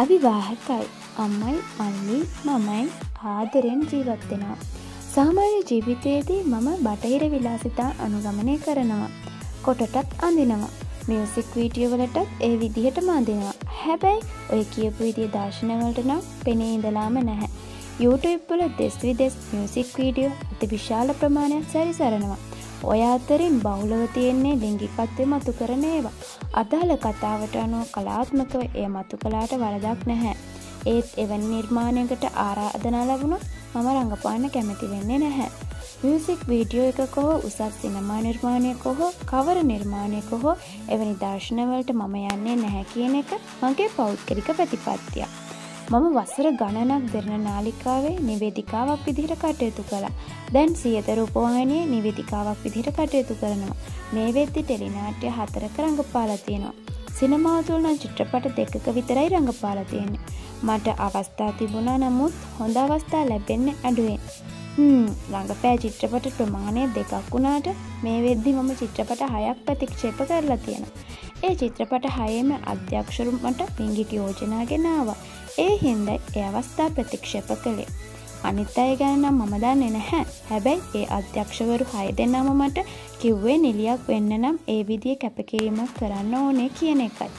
අවිවාහකයි අම්මයි මල්ලි මමයි ආදරෙන් ජීවත්වෙනවා. සාමාන්‍ය ජීවිතයේදී මම බටහිර විලාසිතා අනුගමනය කරනවා. කොටටත් අඳිනවා. මියසික් වීඩියෝ වලටත් ඒ විදිහටම අඳිනවා. හැබැයි ඔය කියපු විදිය දර්ශනවලට නම් පෙනේ ඉඳලාම නැහැ. YouTube වල දෙස් විදෙස් මියසික් වීඩියෝ අති විශාල ප්‍රමාණයක් සැරි සරනවා. ඔය අතරින් බහුලව තියෙන්නේ ලිංගිකත්වය මතු කරන ඒවා. අදාළ කතාවට අනුව කලාත්මකව එය මතු කලාට වරදක් නැහැ. ඒත් එවැනි නිර්මාණයකට ආරාධනා ලැබුණොත් මම රඟපාන්න කැමති වෙන්නේ නැහැ. මියසික් වීඩියෝ එකක හෝ උසස් සිනමා නිර්මාණයක හෝ කවර නිර්මාණයක හෝ එවැනි දර්ශනවලට මම යන්නේ නැහැ කියන එක මගේ පෞද්ගලික ප්‍රතිපත්තියක්. මම වසර ගණනක් දෙරන නාලිකාවේ නිවේදිකාවක් විදිහට කටයුතු කළා. දැන් සියත රූපවාහිනියේ නිවේදිකාවක් විදිහට කටයුතු කරනවා. මේ වෙද්දි ටෙලිනාට්‍ය හතරක රඟපාලා තියෙනවා. සිනමාව තුළ නම් චිත්‍රපට දෙකක විතරයි රඟපාලා තියෙන්නේ. මට අවස්ථා තිබුණා නමුත් හොඳ අවස්ථා ලැබෙන්න අඩුවෙන්. රඟපෑ චිත්‍රපට ප්‍රමාණය දෙකක් වුණාට මේ වෙද්දි මම චිත්‍රපට හයක් ප්‍රතික්ෂේප කරලා තියෙන. ඒ චිත්‍රපට හයම අධ්‍යක්ෂරුමට පිංගික යෝජනා ගෙනාවා. ඒ හින්දයි ඒ අවස්ථා ප්‍රතික්ෂේප කළේ. අනිත් අය ගැන නම් මම දන්නේ නැහැ. හැබැයි ඒ අධ්‍යක්ෂවරු හය දෙනාම මට කිව්වේ නිලියක් වෙන්න නම් ඒ විදිය කැපකිරීමක් කරන්න ඕනේ කියන එකයි.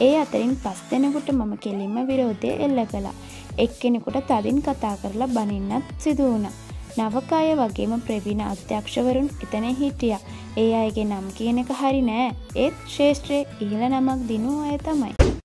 ඒ අතරින් පස් දෙනෙකුට මම කෙලින්ම විරෝධය එල්ල කළා. එක්කෙනෙකුට තදින් කතා කරලා බනින්නත් සිදු වුණා. නවක අය වගේම ප්‍රවීණ අධ්‍යක්ෂවරුන් එතන හිටිය. ඒ අයගේ නම් කියන එක හරි නෑ. ඒත් ශේෂත්‍රයේ ඉහළ නමක් දිනූ අය තමයි.